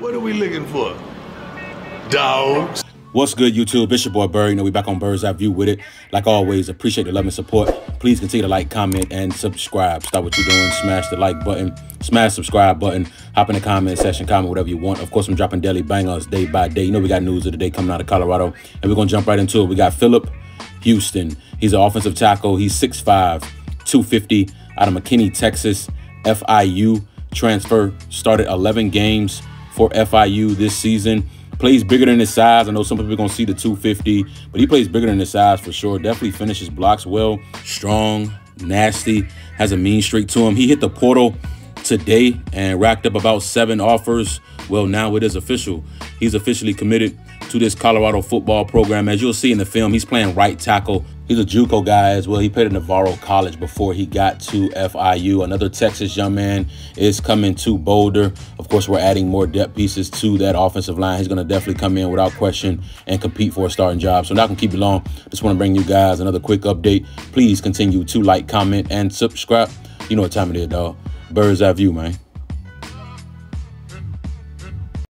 What are we looking for? Dogs. What's good, YouTube? It's your boy Burd. You know, we back on Burd's Eye View with it. Like always, appreciate the love and support. Please continue to like, comment, and subscribe. Stop what you're doing. Smash the like button. Smash subscribe button. Hop in the comment section. Comment whatever you want. Of course, I'm dropping daily bangers day by day. You know, we got news of the day coming out of Colorado. And we're going to jump right into it. We got Phillip Houston. He's an offensive tackle. He's 6'5", 250 out of McKinney, Texas. FIU transfer. Started 11 games for FIU this season plays bigger than his size. I know some people are going to see the 250, but he plays bigger than his size for sure. Definitely finishes blocks well, strong, nasty, has a mean streak to him. He hit the portal today and racked up about seven offers. Well, now it is official. He's officially committed to this Colorado football program. As you'll see in the film, he's playing right tackle. He's a JUCO guy as well. He played at Navarro College before he got to FIU. Another Texas young man is coming to Boulder. Of course, we're adding more depth pieces to that offensive line. He's going to definitely come in without question and compete for a starting job. So not going to keep you long. Just want to bring you guys another quick update. Please continue to like, comment, and subscribe. You know what time it is, dog. Burd's Eye View, man.